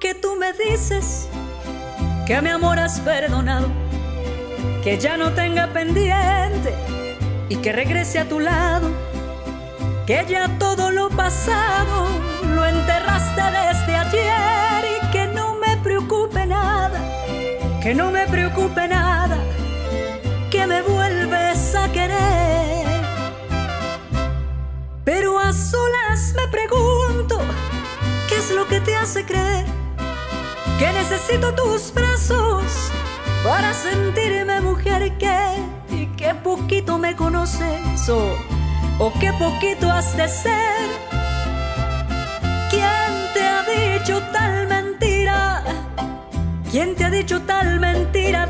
que tú me dices que mi amor has perdonado, que ya no tenga pendiente y que regrese a tu lado, que ya todo lo pasado lo enterraste desde ayer y que no me preocupe nada, que no me preocupe nada, que me vuelves a querer. Pero a solas me pregunto, ¿qué es lo que te hace creer? Que necesito tus brazos para sentirme mujer que y que poquito me conoces o, o que poquito has de ser. ¿Quién te ha dicho tal mentira? ¿Quién te ha dicho tal mentira?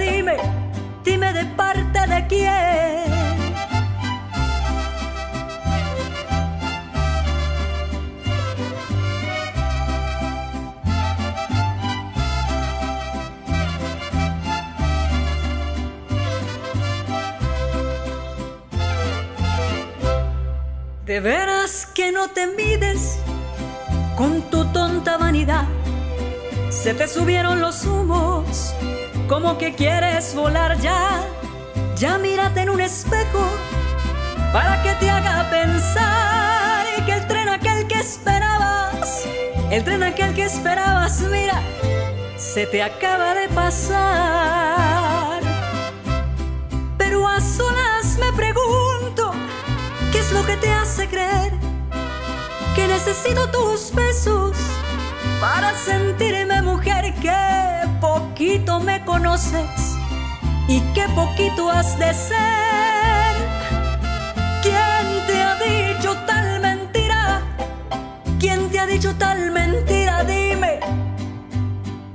De veras que no te mides con tu tonta vanidad. Se te subieron los humos, como que quieres volar ya. Ya mírate en un espejo para que te haga pensar que el tren aquel que esperabas, el tren aquel que esperabas, mira, se te acaba de pasar. Necesito tus besos para sentirme mujer que poquito me conoces y que poquito has de ser. ¿Quién te ha dicho tal mentira? ¿Quién te ha dicho tal mentira? Dime,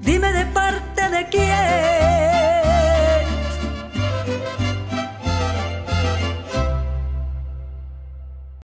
dime de parte de quién.